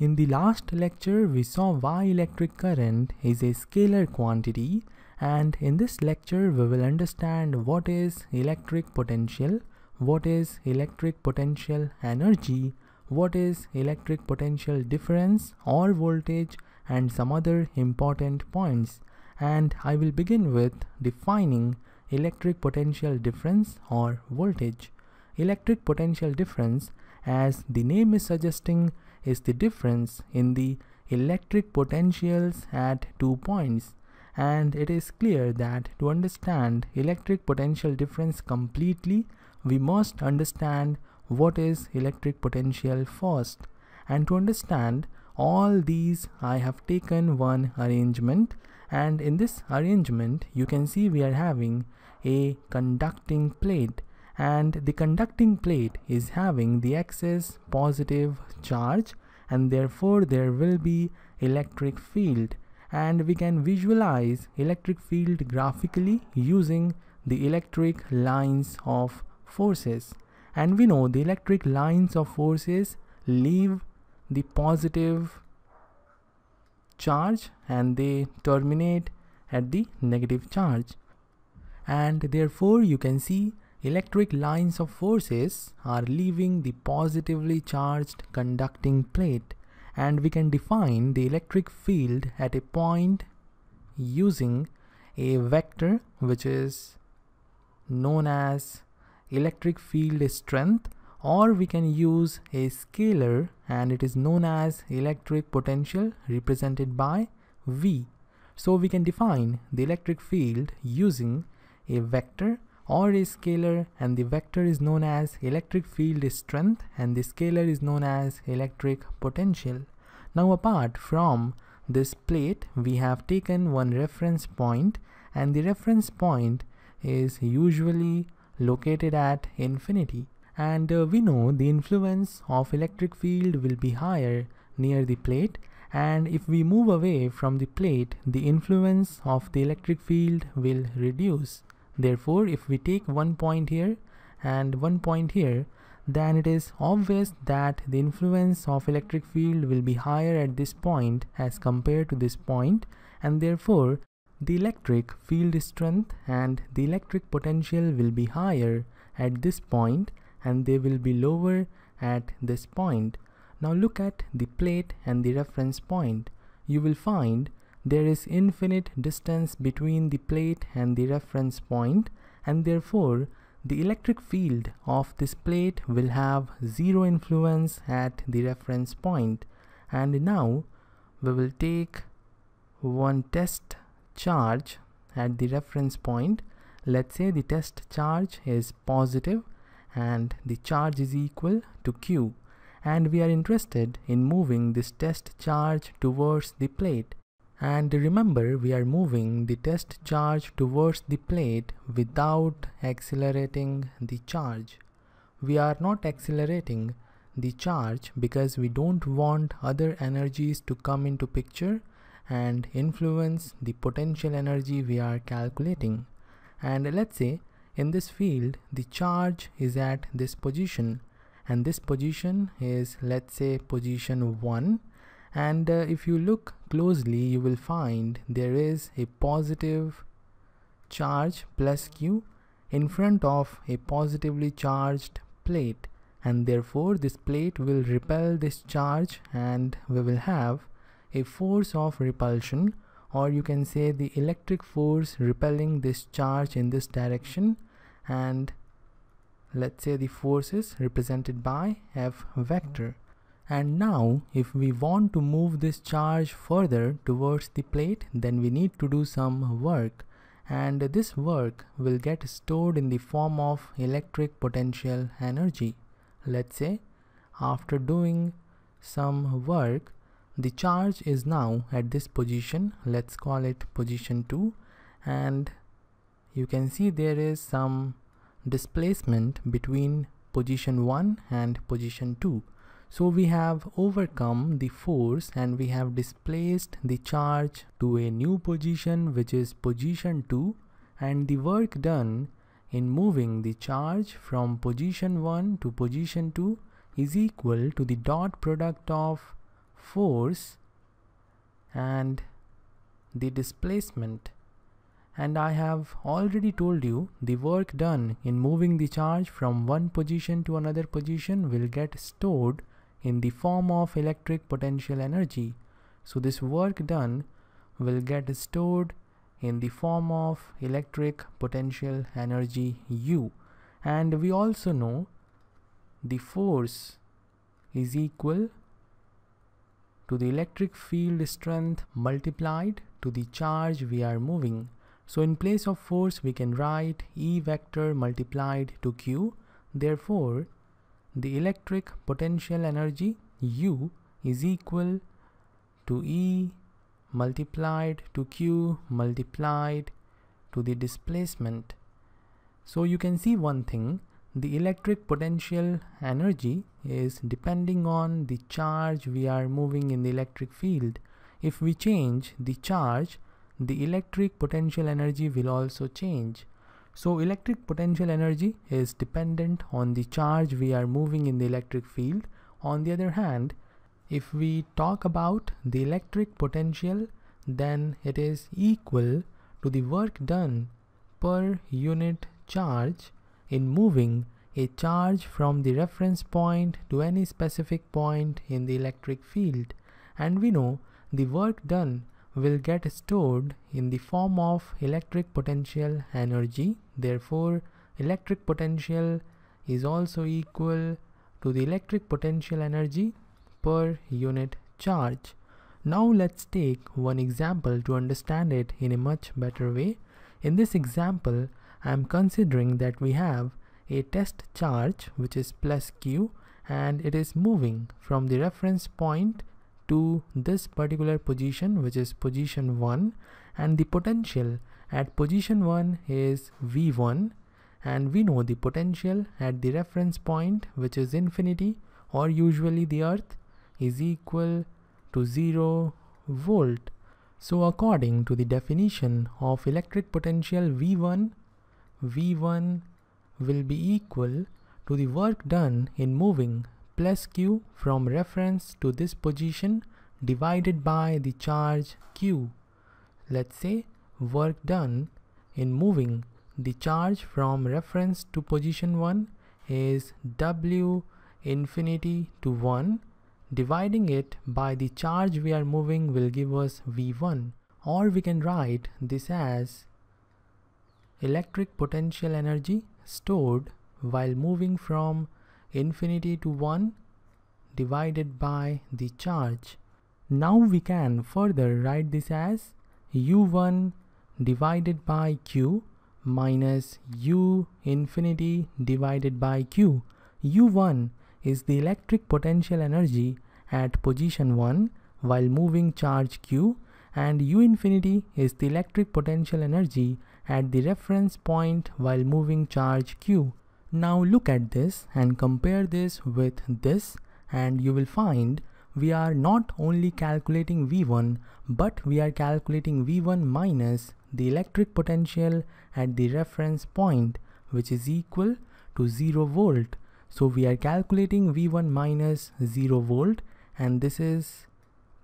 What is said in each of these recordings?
In the last lecture, we saw why electric current is a scalar quantity and in this lecture, we will understand what is electric potential, what is electric potential energy, what is electric potential difference or voltage and some other important points. And I will begin with defining electric potential difference or voltage. Electric potential difference, as the name is suggesting, is the difference in the electric potentials at two points. And it is clear that to understand electric potential difference completely, we must understand what is electric potential first. And to understand all these, I have taken one arrangement. And in this arrangement, you can see we are having a conducting plate and the conducting plate is having the excess positive charge and therefore there will be electric field. And we can visualize electric field graphically using the electric lines of forces. And we know the electric lines of forces leave the positive charge and they terminate at the negative charge. And therefore you can see electric lines of forces are leaving the positively charged conducting plate and we can define the electric field at a point using a vector which is known as electric field strength or we can use a scalar and it is known as electric potential represented by V. So we can define the electric field using a vector or a scalar and the vector is known as electric field strength and the scalar is known as electric potential. Now apart from this plate we have taken one reference point and the reference point is usually located at infinity. And uh, we know the influence of electric field will be higher near the plate. And if we move away from the plate the influence of the electric field will reduce Therefore, if we take one point here and one point here, then it is obvious that the influence of electric field will be higher at this point as compared to this point and therefore the electric field strength and the electric potential will be higher at this point and they will be lower at this point. Now look at the plate and the reference point. You will find there is infinite distance between the plate and the reference point and therefore the electric field of this plate will have zero influence at the reference point. and now we will take one test charge at the reference point. Let's say the test charge is positive and the charge is equal to q. And we are interested in moving this test charge towards the plate and remember we are moving the test charge towards the plate without accelerating the charge. We are not accelerating the charge because we don't want other energies to come into picture and influence the potential energy we are calculating. And let's say in this field the charge is at this position and this position is let's say position 1 and uh, if you look closely you will find there is a positive charge plus q in front of a positively charged plate. And therefore this plate will repel this charge and we will have a force of repulsion or you can say the electric force repelling this charge in this direction. And let's say the force is represented by f vector and now if we want to move this charge further towards the plate then we need to do some work. And this work will get stored in the form of electric potential energy. Let's say after doing some work the charge is now at this position. Let's call it position 2 and you can see there is some displacement between position 1 and position 2 so we have overcome the force and we have displaced the charge to a new position which is position 2 and the work done in moving the charge from position 1 to position 2 is equal to the dot product of force and the displacement. And I have already told you the work done in moving the charge from one position to another position will get stored in the form of electric potential energy. So this work done will get stored in the form of electric potential energy U and we also know the force is equal to the electric field strength multiplied to the charge we are moving. So in place of force, we can write E vector multiplied to Q. Therefore, the electric potential energy U is equal to E multiplied to Q multiplied to the displacement. So you can see one thing, the electric potential energy is depending on the charge we are moving in the electric field. If we change the charge, the electric potential energy will also change. So electric potential energy is dependent on the charge we are moving in the electric field. On the other hand, if we talk about the electric potential, then it is equal to the work done per unit charge in moving a charge from the reference point to any specific point in the electric field. And we know the work done will get stored in the form of electric potential energy. Therefore, electric potential is also equal to the electric potential energy per unit charge. Now let's take one example to understand it in a much better way. In this example, I am considering that we have a test charge which is plus q and it is moving from the reference point to this particular position which is position 1 and the potential at position 1 is V1 and we know the potential at the reference point which is infinity or usually the earth is equal to 0 volt. So according to the definition of electric potential V1, V1 will be equal to the work done in moving plus q from reference to this position divided by the charge q. Let's say work done in moving. The charge from reference to position 1 is w infinity to 1 dividing it by the charge we are moving will give us v1 or we can write this as electric potential energy stored while moving from infinity to 1 divided by the charge. Now we can further write this as u1 divided by q minus u infinity divided by q. u1 is the electric potential energy at position 1 while moving charge q and u infinity is the electric potential energy at the reference point while moving charge q. Now look at this and compare this with this and you will find we are not only calculating V1 but we are calculating V1 minus the electric potential at the reference point which is equal to 0 volt. So we are calculating V1 minus 0 volt and this is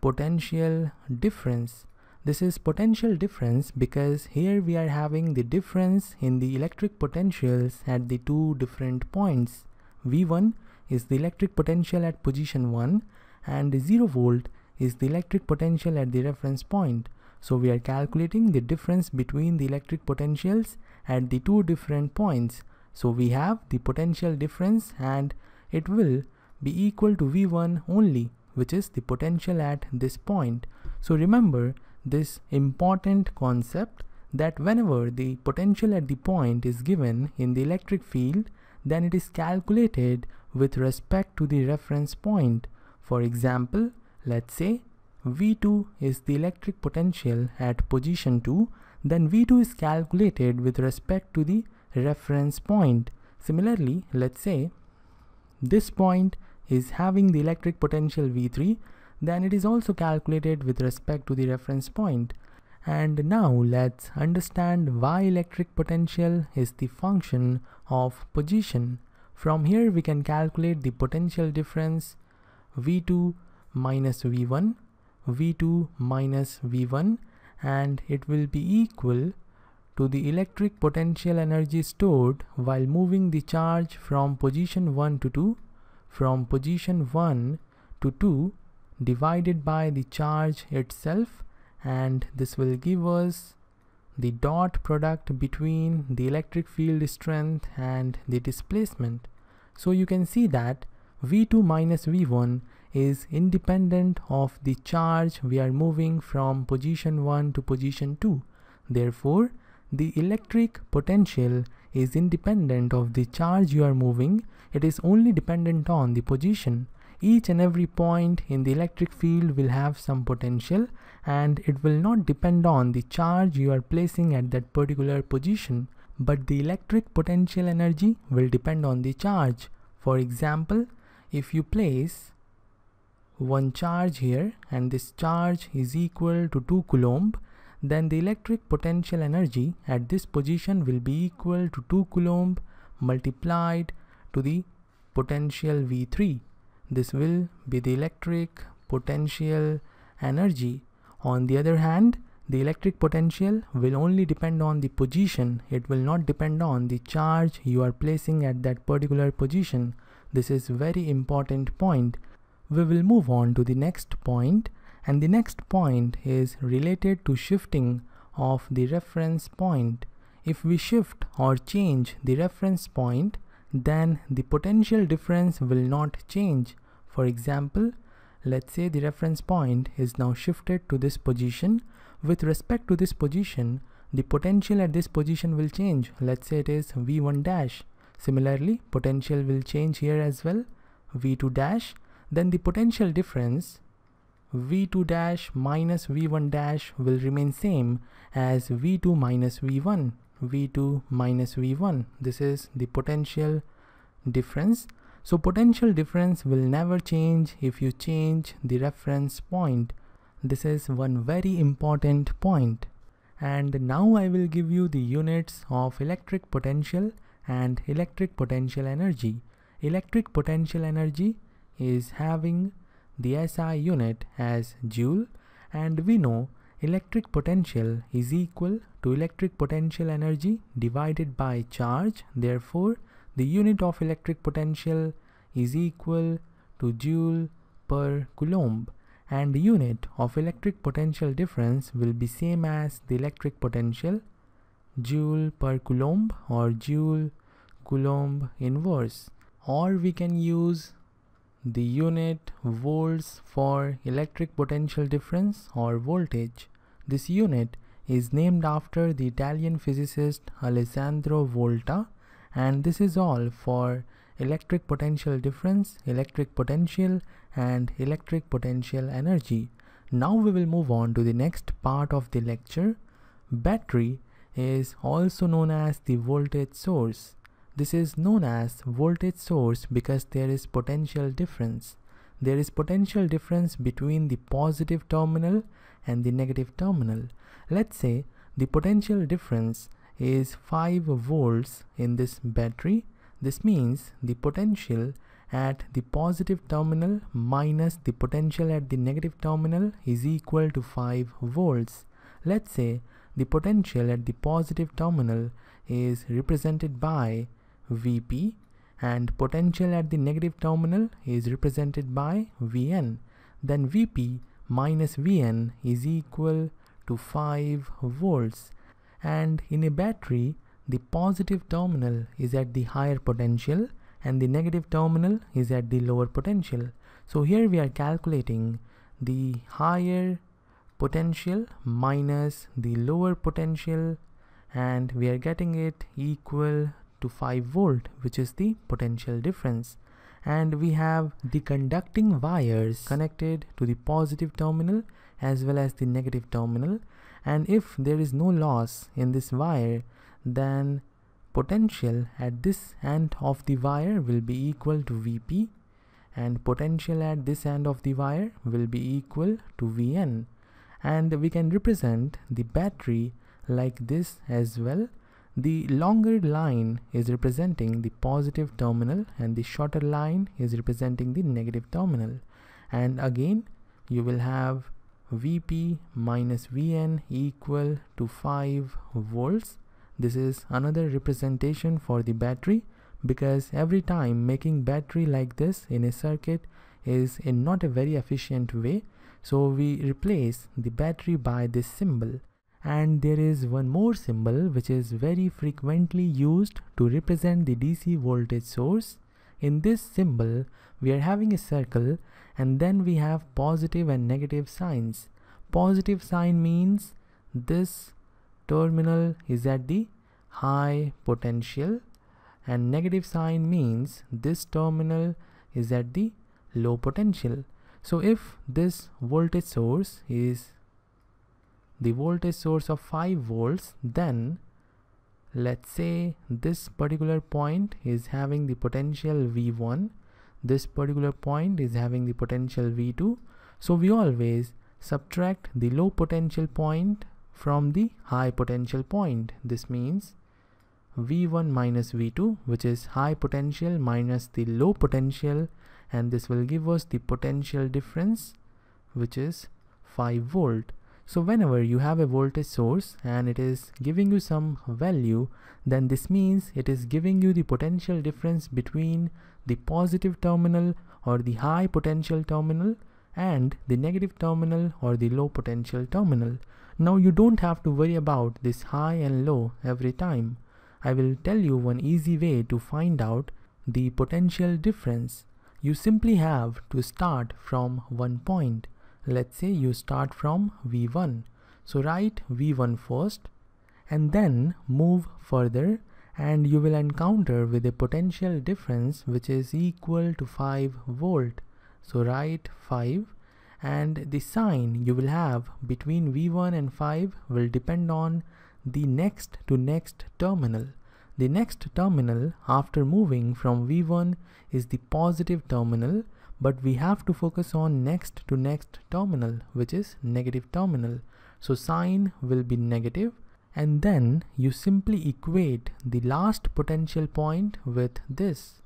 potential difference. This is potential difference because here we are having the difference in the electric potentials at the two different points. V1 is the electric potential at position 1 and 0 volt is the electric potential at the reference point. So we are calculating the difference between the electric potentials at the two different points. So we have the potential difference and it will be equal to V1 only which is the potential at this point. So remember this important concept that whenever the potential at the point is given in the electric field, then it is calculated with respect to the reference point. For example, let's say V2 is the electric potential at position 2, then V2 is calculated with respect to the reference point. Similarly, let's say this point is having the electric potential V3 then it is also calculated with respect to the reference point. And now let's understand why electric potential is the function of position. From here we can calculate the potential difference V2 minus V1, V2 minus V1 and it will be equal to the electric potential energy stored while moving the charge from position 1 to 2 from position 1 to 2 divided by the charge itself and this will give us the dot product between the electric field strength and the displacement. So you can see that V2 minus V1 is independent of the charge we are moving from position 1 to position 2. Therefore, the electric potential is independent of the charge you are moving. It is only dependent on the position. Each and every point in the electric field will have some potential and it will not depend on the charge you are placing at that particular position. But the electric potential energy will depend on the charge. For example, if you place one charge here and this charge is equal to 2 coulomb then the electric potential energy at this position will be equal to 2 coulomb multiplied to the potential V3 this will be the electric potential energy. On the other hand the electric potential will only depend on the position. It will not depend on the charge you are placing at that particular position. This is very important point we will move on to the next point and the next point is related to shifting of the reference point. If we shift or change the reference point, then the potential difference will not change. For example, let's say the reference point is now shifted to this position. With respect to this position, the potential at this position will change. Let's say it is V1 dash. Similarly, potential will change here as well, V2 dash then the potential difference V2 dash minus V1 dash will remain same as V2 minus V1 V2 minus V1 this is the potential difference. So potential difference will never change if you change the reference point. This is one very important point. And now I will give you the units of electric potential and electric potential energy. Electric potential energy is having the SI unit as joule and we know electric potential is equal to electric potential energy divided by charge. Therefore the unit of electric potential is equal to joule per coulomb and unit of electric potential difference will be same as the electric potential joule per coulomb or joule coulomb inverse. Or we can use the unit volts for electric potential difference or voltage. This unit is named after the Italian physicist Alessandro Volta and this is all for electric potential difference, electric potential and electric potential energy. Now we will move on to the next part of the lecture. Battery is also known as the voltage source. This is known as voltage source because there is potential difference. There is potential difference between the positive terminal and the negative terminal. Let's say the potential difference is 5 volts in this battery. This means the potential at the positive terminal minus the potential at the negative terminal is equal to 5 volts. Let's say the potential at the positive terminal is represented by Vp and potential at the negative terminal is represented by Vn. Then Vp minus Vn is equal to 5 volts and in a battery the positive terminal is at the higher potential and the negative terminal is at the lower potential. So here we are calculating the higher potential minus the lower potential and we are getting it equal to 5 volt which is the potential difference. And we have the conducting wires connected to the positive terminal as well as the negative terminal. And if there is no loss in this wire then potential at this end of the wire will be equal to Vp and potential at this end of the wire will be equal to Vn. And we can represent the battery like this as well the longer line is representing the positive terminal and the shorter line is representing the negative terminal. and again you will have Vp minus Vn equal to 5 volts this is another representation for the battery because every time making battery like this in a circuit is in not a very efficient way so we replace the battery by this symbol and there is one more symbol which is very frequently used to represent the DC voltage source. In this symbol we are having a circle and then we have positive and negative signs. Positive sign means this terminal is at the high potential and negative sign means this terminal is at the low potential. So if this voltage source is the voltage source of 5 volts then let's say this particular point is having the potential V1 this particular point is having the potential V2 so we always subtract the low potential point from the high potential point. This means V1 minus V2 which is high potential minus the low potential and this will give us the potential difference which is 5 volt so whenever you have a voltage source and it is giving you some value then this means it is giving you the potential difference between the positive terminal or the high potential terminal and the negative terminal or the low potential terminal. Now you don't have to worry about this high and low every time. I will tell you one easy way to find out the potential difference. You simply have to start from one point. Let's say you start from V1. So write V1 first and then move further and you will encounter with a potential difference which is equal to 5 volt. So write 5 and the sign you will have between V1 and 5 will depend on the next to next terminal. The next terminal after moving from V1 is the positive terminal but we have to focus on next to next terminal which is negative terminal. So sign will be negative and then you simply equate the last potential point with this.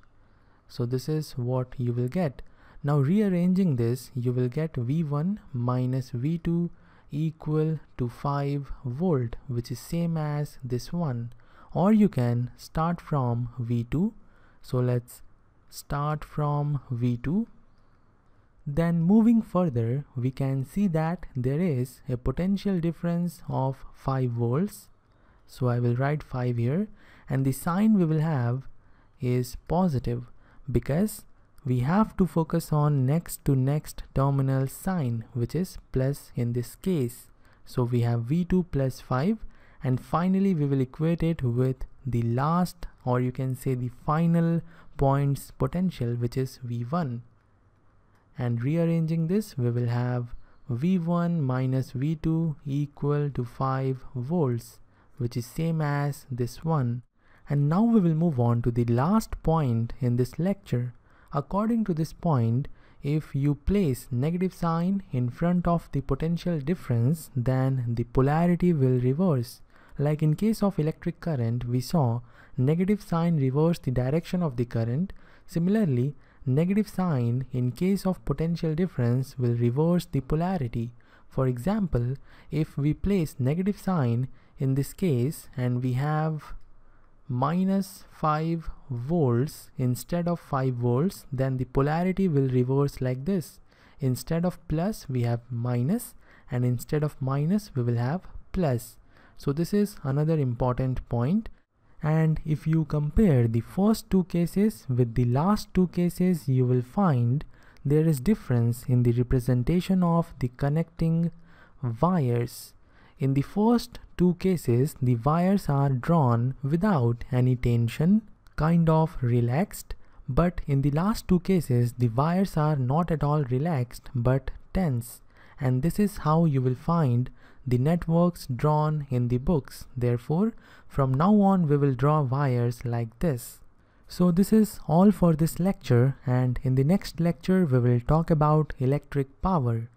So this is what you will get. Now rearranging this you will get V1 minus V2 equal to 5 volt which is same as this one or you can start from V2 so let's start from V2 then moving further we can see that there is a potential difference of 5 volts. So I will write 5 here. And the sign we will have is positive because we have to focus on next to next terminal sign which is plus in this case. So we have V2 plus 5 and finally we will equate it with the last or you can say the final points potential which is V1 and rearranging this we will have V1 minus V2 equal to 5 volts which is same as this one. And now we will move on to the last point in this lecture. According to this point if you place negative sign in front of the potential difference then the polarity will reverse. Like in case of electric current, we saw negative sign reverse the direction of the current. Similarly, negative sign in case of potential difference will reverse the polarity. For example, if we place negative sign in this case and we have minus 5 volts instead of 5 volts then the polarity will reverse like this. Instead of plus we have minus and instead of minus we will have plus. So this is another important point and if you compare the first two cases with the last two cases you will find there is difference in the representation of the connecting wires. In the first two cases the wires are drawn without any tension kind of relaxed but in the last two cases the wires are not at all relaxed but tense and this is how you will find the networks drawn in the books. Therefore, from now on we will draw wires like this. So this is all for this lecture and in the next lecture we will talk about electric power.